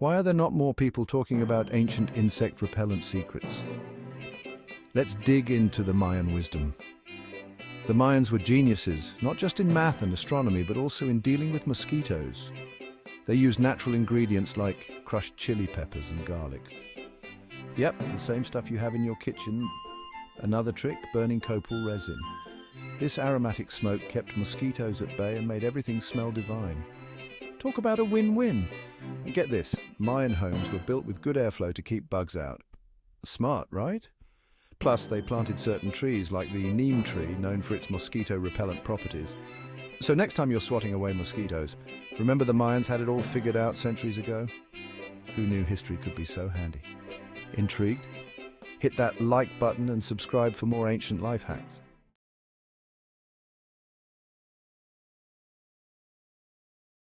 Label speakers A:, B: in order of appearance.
A: Why are there not more people talking about ancient insect repellent secrets? Let's dig into the Mayan wisdom. The Mayans were geniuses, not just in math and astronomy, but also in dealing with mosquitoes. They used natural ingredients like crushed chili peppers and garlic. Yep, the same stuff you have in your kitchen. Another trick, burning copal resin. This aromatic smoke kept mosquitoes at bay and made everything smell divine. Talk about a win-win. Get this, Mayan homes were built with good airflow to keep bugs out. Smart, right? Plus, they planted certain trees like the neem tree, known for its mosquito-repellent properties. So next time you're swatting away mosquitoes, remember the Mayans had it all figured out centuries ago? Who knew history could be so handy? Intrigued? Hit that like button and subscribe for more ancient life hacks.